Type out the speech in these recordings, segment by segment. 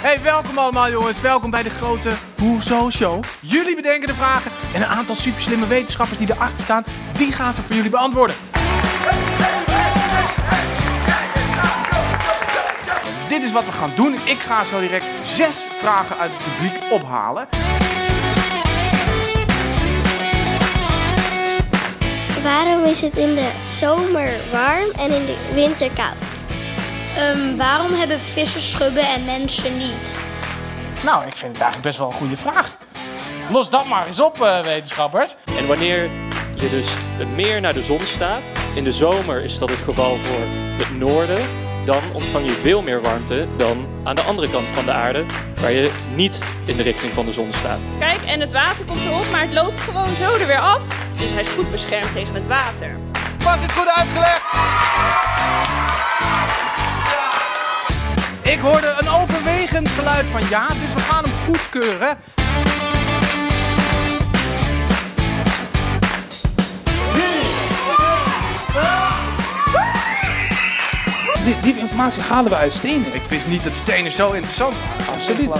Hey, welkom allemaal jongens. Welkom bij de grote Hoezo Show. Jullie bedenken de vragen en een aantal super slimme wetenschappers die erachter staan, die gaan ze voor jullie beantwoorden. Dus dit is wat we gaan doen. Ik ga zo direct zes vragen uit het publiek ophalen. Waarom is het in de zomer warm en in de winter koud? Ehm, waarom hebben vissen schubben en mensen niet? Nou, ik vind het eigenlijk best wel een goede vraag. Los dat maar eens op, eh, wetenschappers. En wanneer je dus meer naar de zon staat, in de zomer is dat het geval voor het noorden, dan ontvang je veel meer warmte dan aan de andere kant van de aarde, waar je niet in de richting van de zon staat. Kijk, en het water komt erop, maar het loopt gewoon zo er weer af. Dus hij is goed beschermd tegen het water. Was het goed uitgelegd? Ik hoorde een overwegend geluid van ja, dus we gaan hem goedkeuren. Die, die informatie halen we uit stenen. Ik wist niet dat stenen zo interessant waren. Absoluut.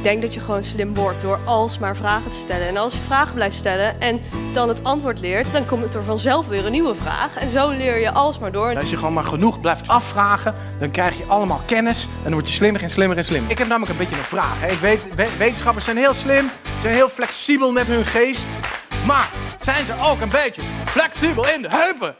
Ik denk dat je gewoon slim wordt door alsmaar vragen te stellen. En als je vragen blijft stellen en dan het antwoord leert, dan komt er vanzelf weer een nieuwe vraag. En zo leer je alsmaar door. Als je gewoon maar genoeg blijft afvragen, dan krijg je allemaal kennis en dan word je slimmer en slimmer en slimmer. Ik heb namelijk een beetje een vraag. Ik weet, we- wetenschappers zijn heel slim, zijn heel flexibel met hun geest. Maar zijn ze ook een beetje flexibel in de heupen?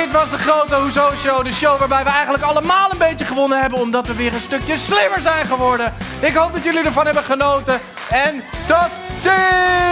Dit was de grote Hoezo Show. De show waarbij we eigenlijk allemaal een beetje gewonnen hebben. Omdat we weer een stukje slimmer zijn geworden. Ik hoop dat jullie ervan hebben genoten. En tot ziens!